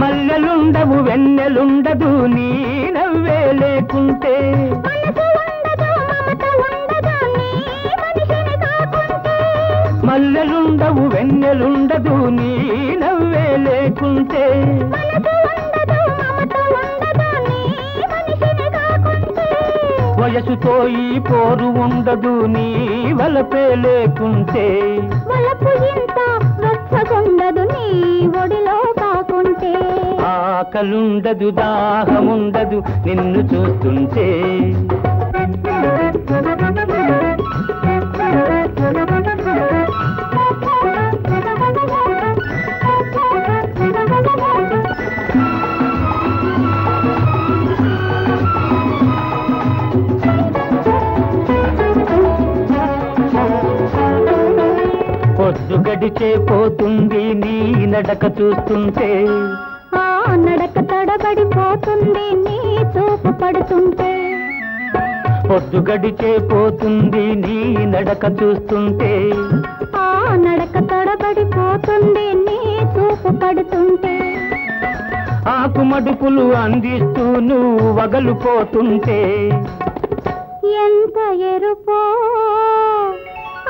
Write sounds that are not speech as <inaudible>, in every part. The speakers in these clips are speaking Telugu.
మల్లెలుండవు వెన్నెలుండదు నీ నవ్వే లేకుంటే. మల్లెలుండవు వెన్నెలుండదు నీ నవ్వే లేకుంటే. ఈ పోరు ఉండదు నీ వలపే లేకుంటే. వలపు ఇంత రచ్చకుండదు నీ ఒడిలో కాకుంటే. ఆకలుండదు దాహముండదు నిన్ను చూస్తుంటే. గడిచే పోతుంది నీ నడక చూస్తుంటే. ఆ నడక తడబడిపోతుంది నీ చూపు పడుతుంటే. పొద్దు గడిచే పోతుంది నీ నడక చూస్తుంటే. ఆ నడక తడబడిపోతుంది నీ చూపు పడుతుంటే. ఆకు మడుపులు అందిస్తూ నువ్వు వగలుపోతుంటే. ఎంత ఎరుపో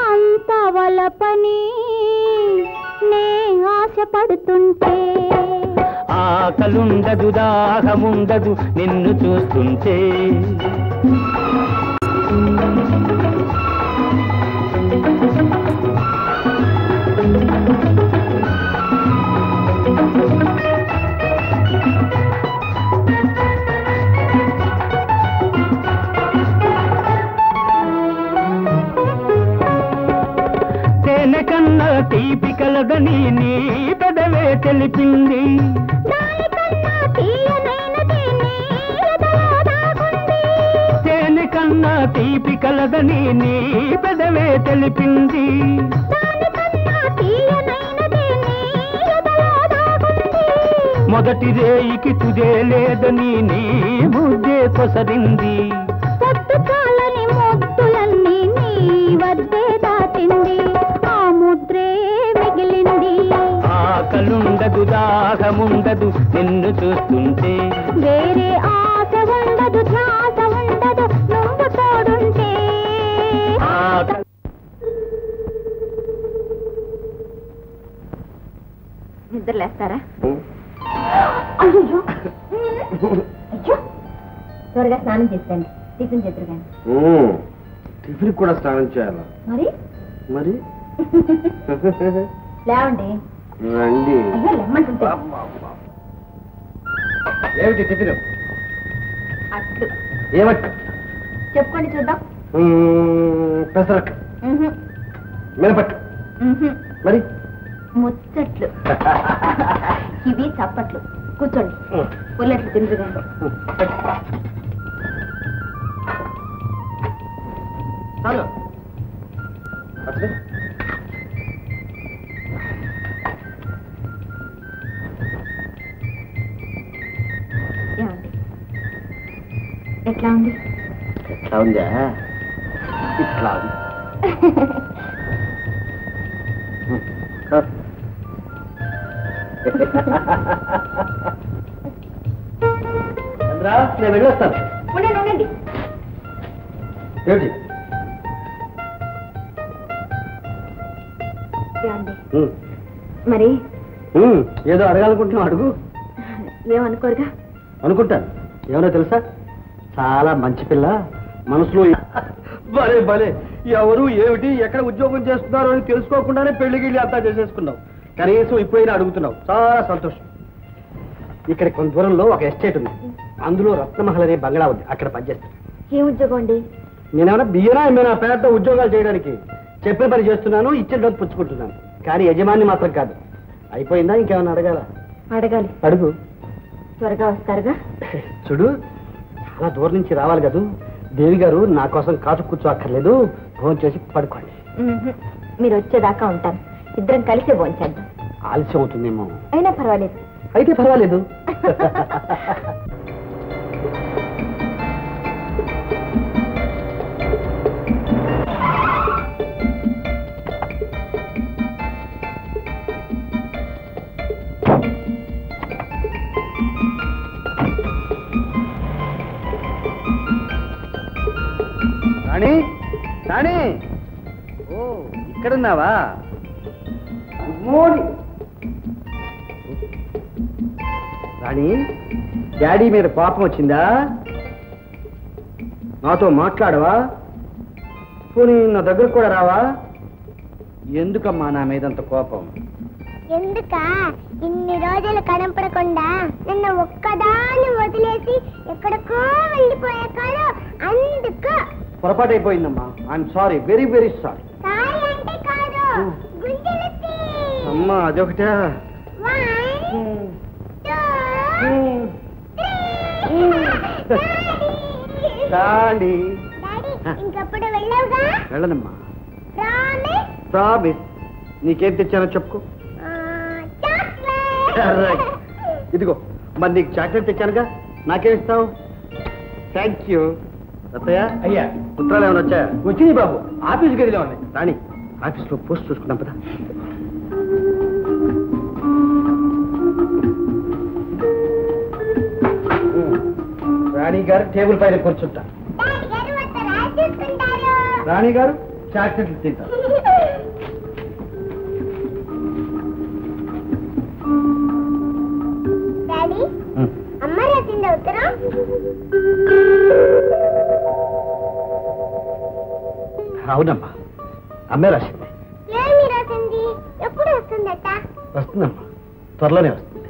అంత వలపని నే ఆశపడుతుంటే. ఆకలుండదు దాహముండదు నిన్ను చూస్తుంటే. తెలిపింది. దానికన్నా తేనె కన్నా తీపి కలదని నీ పెదవే తెలిపింది. మొదటి రేయికి తుదే లేదని నీ బుద్ధే కొసరింది. ఆకలుండదు దాహముండదు నిన్ను చూస్తుంటే. వేరే ఆశ ఉండదు ధ్యాస ఉండదు నువ్వు తోడుంటే. నిద్రలేస్తారా? అయ్యో. త్వరగా స్నానం చేస్తాండి టిఫిన్ చేద్దరు కానీ టిఫిన్ కూడా స్నానం చేయాలా? మరి? మరి? <laughs> <laughs> లేవండి. రండి. ఏమిటి టిఫిన్? అట్లు. ఏమట్టు చెప్పుకోండి చూద్దాం. పెసరట్టు. మినపట్టు. మరి? ముచ్చట్లు. ఇవి చప్పట్లు. కూర్చోండి. పుల్లట్లు తిందుగా ఇట్లా నేను వెళ్ళొస్తాను. ఏమిటి మరి? ఏదో అడగాలనుకుంటున్నావు అడుగు. ఏమనుకోరుగా? అనుకుంటాను. ఏమన్నా తెలుసా? చాలా మంచి పిల్ల. మనసులో భలే భలే. ఎవరు ఏమిటి ఎక్కడ ఉద్యోగం చేస్తున్నారు అని తెలుసుకోకుండానే పెళ్ళి గిళ్ళి అంతా చేసేసుకున్నావు. కనీసం ఇప్పుడైనా అడుగుతున్నావు. చాలా సంతోషం. ఇక్కడ కొంత దూరంలో ఒక ఎస్టేట్ ఉంది. అందులో రత్నమహల్ అనే బంగ్లా ఉంది. అక్కడ పనిచేస్తాను. ఏం ఉద్యోగం అండి? నేనేమైనా బియ్యనా ఏమైనా పేద ఉద్యోగాలు చేయడానికి చెప్పిన పని చేస్తున్నాను ఇచ్చిన రోజు పుచ్చుకుంటున్నాను. కానీ యజమాని మాత్రం కాదు. అయిపోయిందా? ఇంకేమైనా అడగాల? అడగాలి. అడుగు. త్వరగా వస్తారుగా? చూడు చాలా దూరం నుంచి రావాలి కదూ. దేవి గారు నా కోసం కాచు కూర్చో అక్కర్లేదు ఫోన్ చేసి పడుకోండి. మీరు వచ్చేదాకా ఉంటాను. ఇద్దరం కలిసి భోంచేద్దాం ఆలస్యం అవుతుందేమో. అయినా పర్వాలేదు. అయితే పర్వాలేదు. <laughs> రాణి రాణి. ఓ ఇక్కడున్నావా? Good morning. రాణి డాడీ మీద కోపం వచ్చిందా? నాతో మాట్లాడవా? పోనీ నా దగ్గర కూడా రావా? ఎందుకమ్మా నా మీద అంత కోపం? ఎందుక? ఇన్ని రోజులు కనపడకుండా నన్ను ఒక్కదాన్ని వదిలేసి ఎక్కడికో వెళ్ళిపోయా కాదు అందుకు పొరపాటు అయిపోయిందమ్మా I'm sorry very very sorry అమ్మా అదొకటే? వెళ్ళనమ్మా. ప్రామిస్. నీకేం తెచ్చానో చెప్పుకో. <laughs> ఇదిగో మరి నీకు చాక్లెట్ తెచ్చానుగా. నాకేం ఇస్తావు? థ్యాంక్ యూ అత్తయ్య? అయ్యా. ఉత్తరాలు ఏమైనా వచ్చాయా? వచ్చింది బాబు. ఆఫీస్ గదిలో ఉన్నాయి రాణి ఆఫీస్లో పోస్ట్ చూసుకుందాం పదా. రాణి గారు టేబుల్ పైన కూర్చుంటా డాడీ గారు వస్తే రాసేసుకుంటారు రాణి గారు చాక్లెట్లు తింటారు. అవునమ్మా అమ్మే రాసింది. వస్తుందమ్మా. త్వరలోనే వస్తుంది.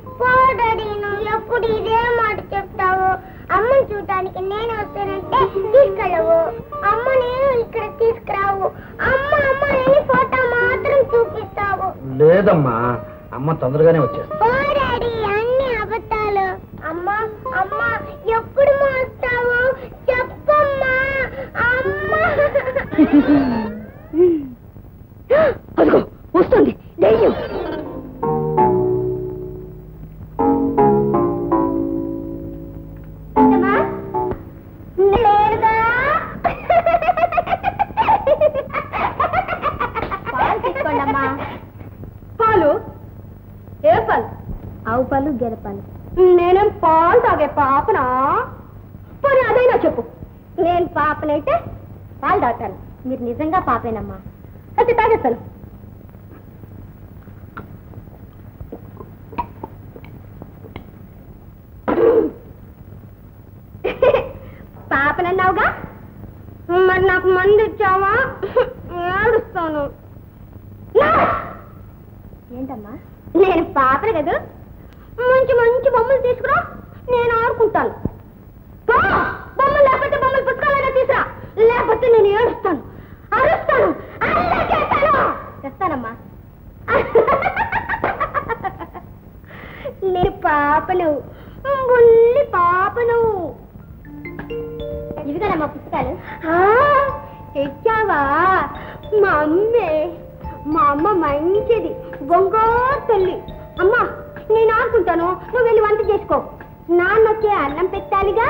ఎప్పుడు ఇదే మాట చెప్తావు? అమ్మని చూడటానికి నేను వస్తానంటే తీసుకెళ్ళవు. అమ్మ నేను ఇక్కడ తీసుకురావు. అమ్మ అమ్మ నేను ఫోటో మాత్రం చూపిస్తావు. లేదమ్మా. అమ్మ తొందరగానే వచ్చేస్తుంది. అదిగో వస్తుంది. దెయ్యం. పాలు ఏ పాలు? ఆవు పాలు గెల పాలు. నేనేం పాలు తాగే పాపనా? పోనీ అదైనా చెప్పు. నేను పాపనైతే పాలు తాగుతాను. మీరు నిజంగా పాపేనమ్మా. అయితే తాగేస్తాను. పాపనన్నావుగా? మరి నాకు మంది ఇచ్చావా? ఏడుస్తాను. ఏంటమ్మా? నేను పాపను కదా? మంచి మంచి బొమ్మలు తీసుకురా నేను ఆడుకుంటాను. బొమ్మలు లేకపోతే బొమ్మలు పుస్తకాలుగా తీసురా లేకపోతే నేను ఏడుస్తాను. చేసుకుంటాను నువ్వు వెళ్ళి వంట చేసుకో. నాన్నొచ్చే అన్నం పెట్టాలిగా?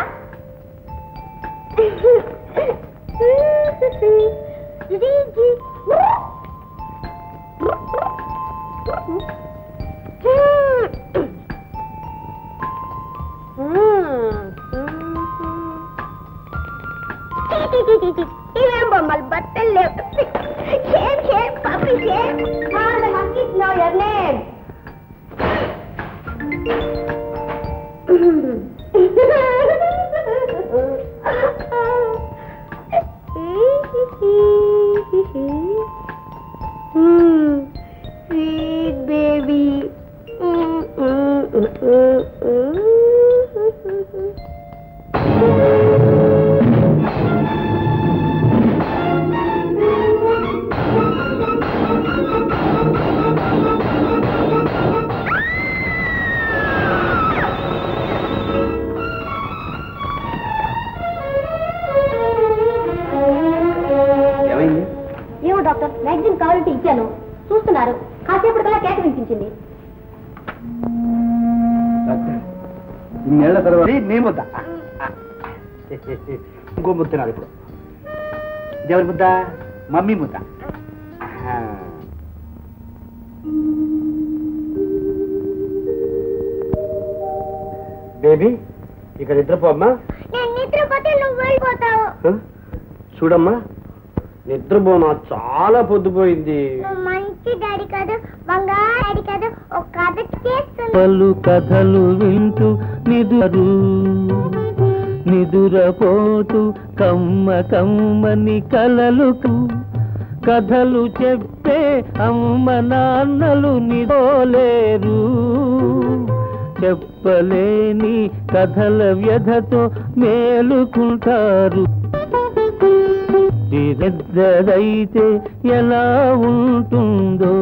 ఏమో డాక్టర్ మ్యాగజైన్ కావాలంటే ఇచ్చాను. చూస్తున్నారు. కాసేపటికల్లా కేక వినిపించింది. ఇన్నేళ్ళ తర్వాత నీ ముద్ద. ఇంకో ముద్ద నాది ఇప్పుడు. ఇదెవరి ముద్ద మమ్మీ ముద్ద. బేబీ ఇక్కడ నిద్రపోమ్మా? చూడమ్మా నిద్రపోనా? చాలా పొద్దుపోయింది. మంచి డాడీ కాదు బంగారు డాడీ కాదు ఒక కథ చేస్తుంది పలు కథలు వింటూ నిదురు. నిదురపోతు కమ్మ కమ్మని కలలుకు కథలు చెప్పే అమ్మ నాన్నలు నిదోలేరు. చెప్పలేని కథల వ్యధతో మేలుకుంటారు. పెద్దదైతే ఎలా ఉంటుందో?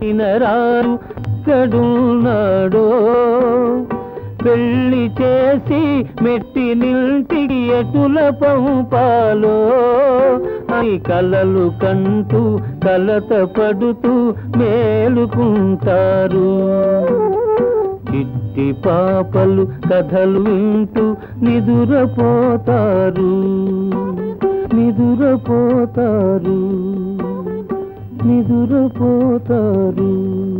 వినరారు కడున్నాడో పెళ్ళి చేసి మెట్టి నిల్టికి ఎటుల పంపాలో. అని కలలు కంటూ కలత పడుతూ మేలుకుంటారు. చిట్టి పాపలు కథలు వింటూ నిదురపోతారు. నిదురపోతారు. నిదురపోతారు.